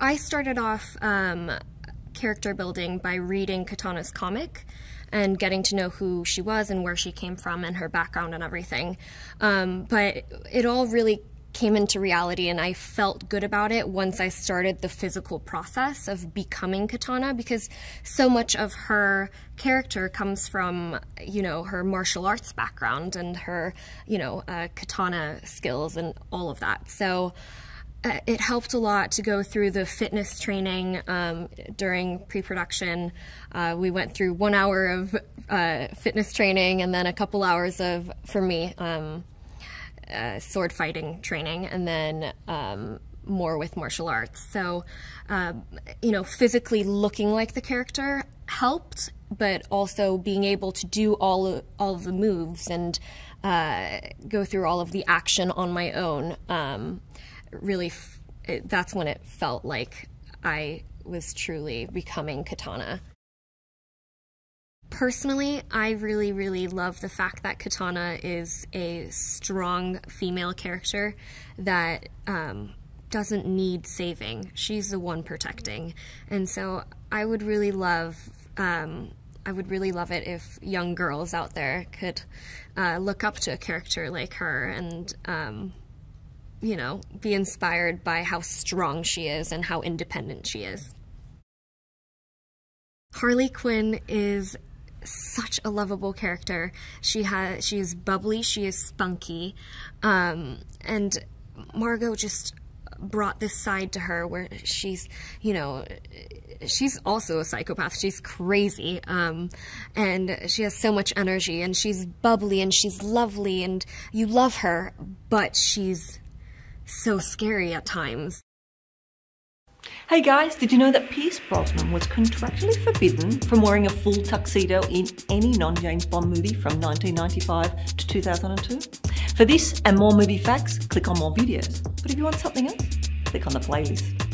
I started off um, character building by reading Katana's comic and getting to know who she was and where she came from and her background and everything. Um, but it all really came into reality and I felt good about it once I started the physical process of becoming Katana because so much of her character comes from, you know, her martial arts background and her, you know, uh, katana skills and all of that. So uh, it helped a lot to go through the fitness training um, during pre-production. Uh, we went through one hour of uh, fitness training and then a couple hours of, for me, um, uh, sword fighting training, and then um, more with martial arts. So, um, you know, physically looking like the character helped, but also being able to do all of, all of the moves and uh, go through all of the action on my own. Really, it, that's when it felt like I was truly becoming Katana. Personally, I really, really love the fact that Katana is a strong female character that um, doesn't need saving. She's the one protecting. And so I would really love. Um, I would really love it if young girls out there could uh, look up to a character like her and, um, you know, be inspired by how strong she is and how independent she is. Harley Quinn is such a lovable character. She has she is bubbly, she is spunky, um, and Margot just brought this side to her where she's you know she's also a psychopath she's crazy um, and she has so much energy and she's bubbly and she's lovely and you love her but she's so scary at times Hey guys, did you know that Pierce Brosnan was contractually forbidden from wearing a full tuxedo in any non James Bond movie from 1995 to 2002? For this and more movie facts, click on more videos. But if you want something else, click on the playlist.